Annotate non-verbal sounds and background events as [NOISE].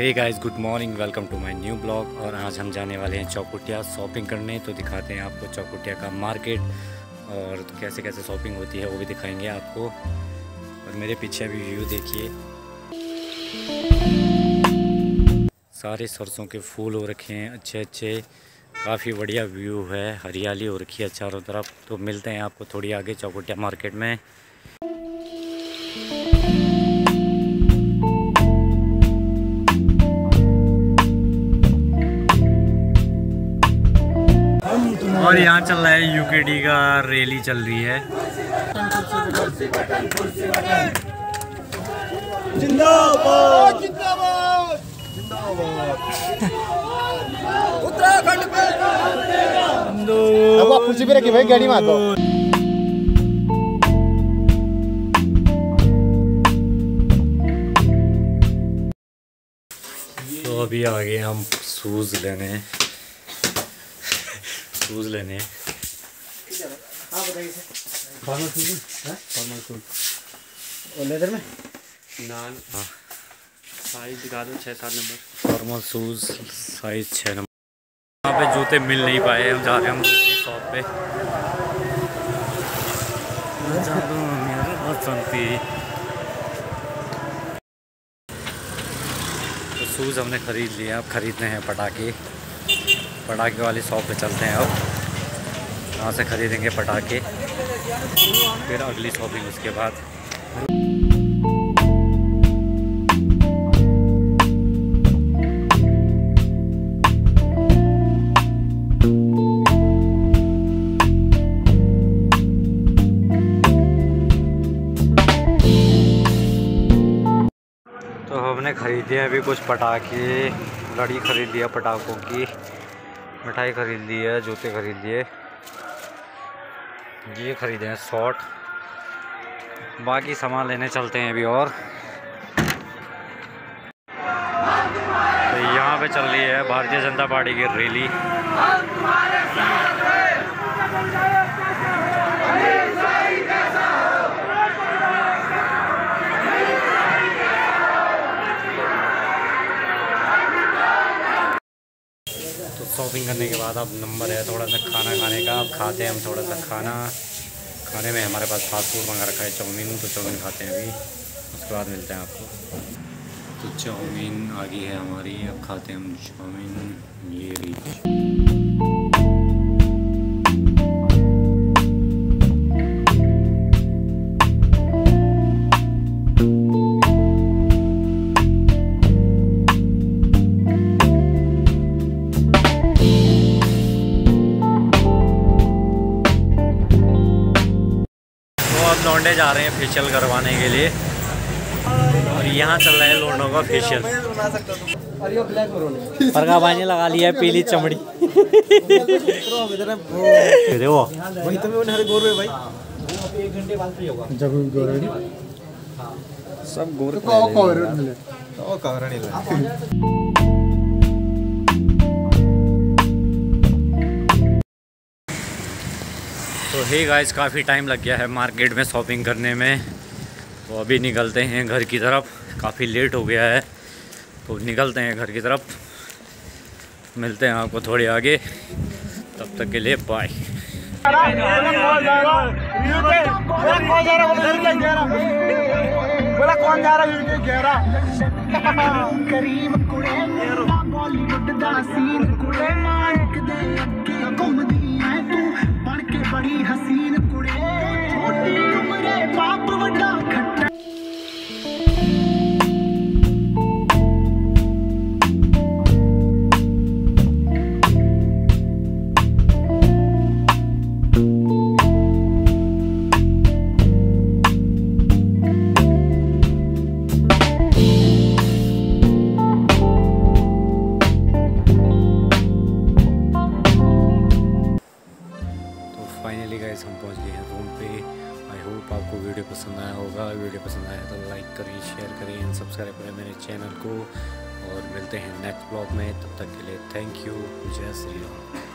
Hey guys good morning welcome to my new blog और आज हम जाने वाले हैं चौकुटिया शॉपिंग करने। तो दिखाते हैं आपको चौकुटिया का मार्केट और कैसे कैसे शॉपिंग होती है वो भी दिखाएँगे आपको। और मेरे पीछे भी व्यू देखिए। सारे सरसों के फूल हो रखे हैं, अच्छे अच्छे। काफ़ी बढ़िया व्यू है, हरियाली हो रखी है चारों तरफ़। तो मिलते हैं आपको थोड़ी आगे चौकुटिया मार्केट में। और यहाँ चल रहा है यूकेडी का रैली चल रही है। जिंदाबाद। जिंदाबाद। जिंदाबाद उत्तराखंड पे। अब आप कुर्सी पे रखी भाई गाड़ी में आको तो अभी आ गए हम शूज़ लेने। शूज़ लेने हाँ। फॉर्मल शूज़ फॉर्मल शूज़ और लेदर में? नान हाँ। साइज़ दिखा दो छः सात नंबर। फॉर्मल शूज़ साइज़ छः नंबर। यहाँ पे जूते मिल नहीं पाए हम जा रहे हैं हम दूसरी शॉप पे। तो शूज़ हमने ख़रीद लिए अब ख़रीदने हैं पटाखे। पटाखे वाली शॉप पे चलते हैं अब। वहाँ से ख़रीदेंगे पटाखे। फिर अगली शॉपिंग उसके बाद। तो हमने ख़रीदे अभी कुछ पटाखे। लड़ी ख़रीद लिया पटाखों की। मिठाई ख़रीद ली है, जूते ख़रीद लिए। ये ख़रीदे हैं शॉर्ट। बाकी सामान लेने चलते हैं अभी और। तो यहाँ पे चल रही है, भारतीय जनता पार्टी की रैली तो शॉपिंग करने के बाद अब नंबर है थोड़ा सा खाना खाने का। अब खाते हैं हम थोड़ा सा खाना। खाने में हमारे पास फास्ट फ़ूड मंगा रखा है, चाउमीन तो चाउमीन खाते हैं अभी। उसके बाद मिलते हैं आपको। तो चाउमीन आ गई है हमारी, अब खाते हैं हम चाउमीन। ये रही। तो लौंडे जा रहे हैं फेशियल करवाने के लिए। और यहाँ चल रहा है लौंडों का फेशियल और ये ब्लैक मरून परगा पानी लगा लिया है पीली चमड़ी। [LAUGHS] देखो। वही तो मैं उन्हें हरे गोर में भाई। एक घंटे बाद फ्री होगा जब गोर सब गोर को कवर मिले। तो कवर नहीं [LAUGHS] तो हे गाइस काफ़ी टाइम लग गया है मार्केट में शॉपिंग करने में। तो अभी निकलते हैं घर की तरफ़। काफ़ी लेट हो गया है। तो निकलते हैं घर की तरफ़। मिलते हैं आपको थोड़े आगे। तब तक के लिए बाय बॉलीवुड दा सीन कुड़े दे हसीन कुड़े गाइस हम पहुँच गए हैं रूम पे। आई होप आपको वीडियो पसंद आया होगा। वीडियो पसंद आया तो लाइक करें शेयर करें एंड सब्सक्राइब करें मेरे चैनल को। और मिलते हैं नेक्स्ट ब्लॉग में। तब तक के लिए थैंक यू जय श्री राम।